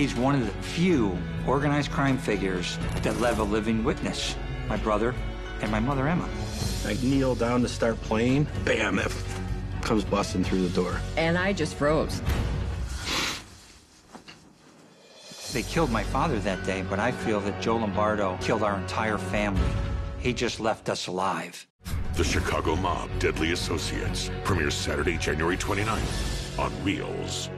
He's one of the few organized crime figures that left a living witness. My brother and my mother, Emma. I kneel down to start playing. Bam! It comes busting through the door. And I just froze. They killed my father that day, but I feel that Joe Lombardo killed our entire family. He just left us alive. The Chicago Mob Deadly Associates premieres Saturday, January 29th on Reelz.